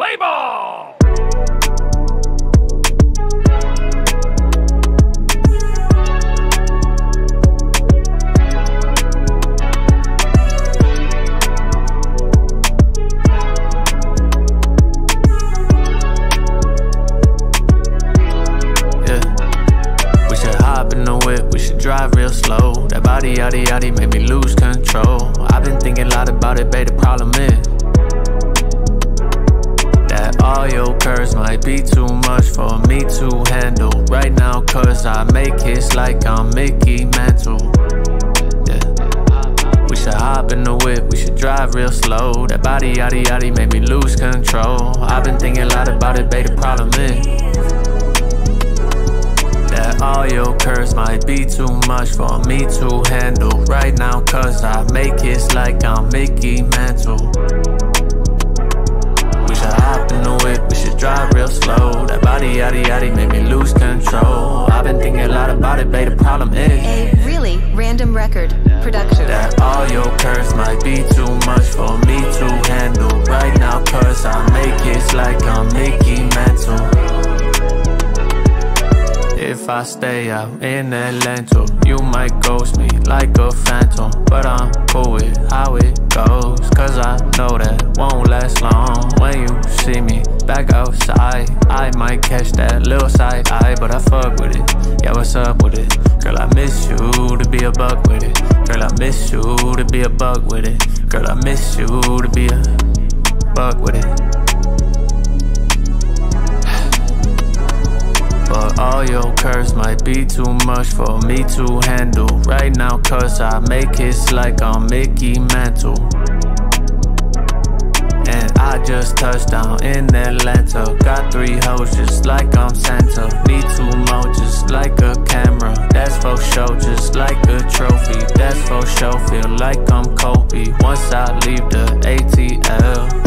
Play ball! Yeah. We should hop in the whip, we should drive real slow. That body, yaddy, yaddy, made me lose control. I've been thinking a lot about it, babe. The problem is all your curves might be too much for me to handle right now. Cause I make hits like I'm Mickey Mantle. Yeah. We should hop in the whip, we should drive real slow. That body, yaddy, yaddy, made me lose control. I've been thinking a lot about it, babe. The problem is that all your curves might be too much for me to handle right now. Cause I make hits like I'm Mickey Mantle. Yaddy, yaddy, made me lose control. I've been thinking a lot about it, babe. The problem is A really random record production. that all your curves might be too much for I stay out in Atlanta, you might ghost me like a phantom. But I'm cool with how it goes. Cause I know that won't last long. When you see me back outside, I might catch that little side eye. But I fuck with it. Yeah, what's up with it? Girl, I miss you to be a buck with it. Girl, I miss you to be a buck with it. Girl, I miss you to be a buck with it. Curves might be too much for me to handle right now. Cause I make hits like I'm Mickey Mantle. And I just touched down in Atlanta. Got three hoes just like I'm Santa. Need two more just like a camera. That's for show, just like a trophy. That's for show, feel like I'm Kobe. Once I leave the ATL.